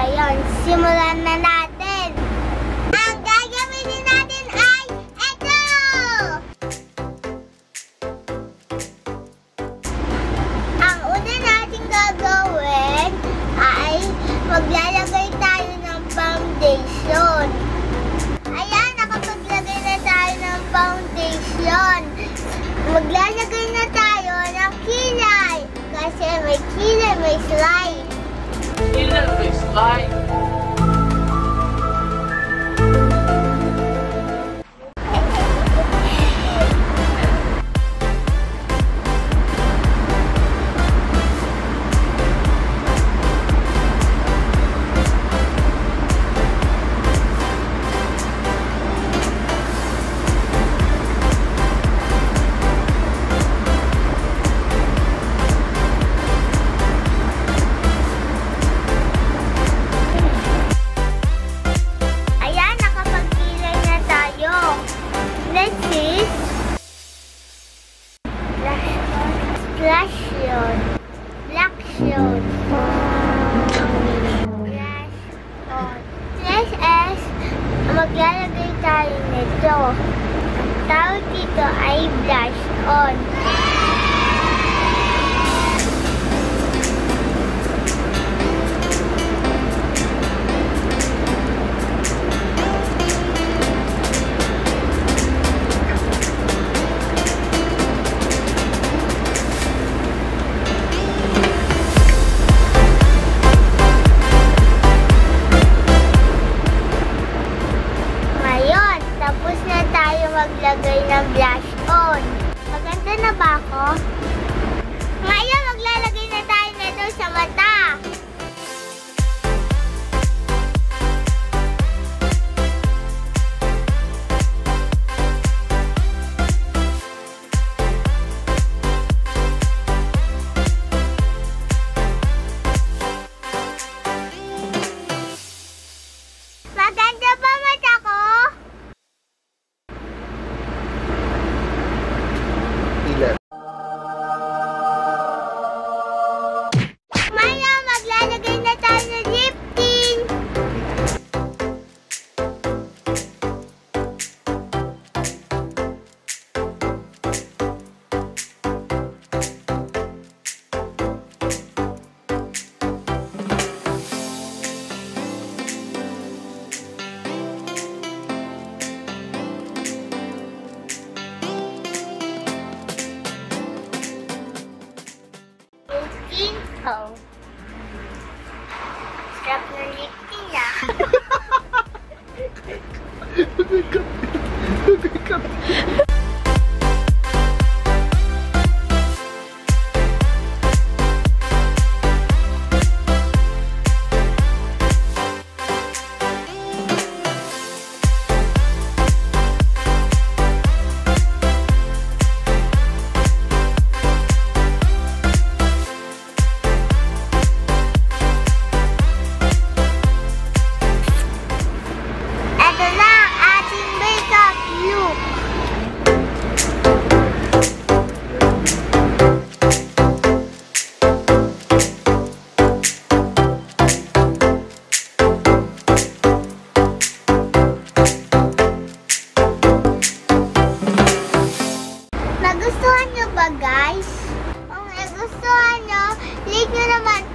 ngayon. Simulan na natin! Ang gagamitin natin ay ito! Ang una natin gagawin ay maglalagay tayo ng foundation. Ayan, nakapaglagay na tayo ng foundation. Maglalagay na tayo ng kilay. Kasi may kilay, may slide. 来 yun. Black yun. Splash on. Next is maglalagay tayo nito. Tawag dito ay blush on. Oh. Sarap ng lip tint ah. Ito Nagustuhan nyo ba guys? Kung nagustuhan nyo, like nyo naman.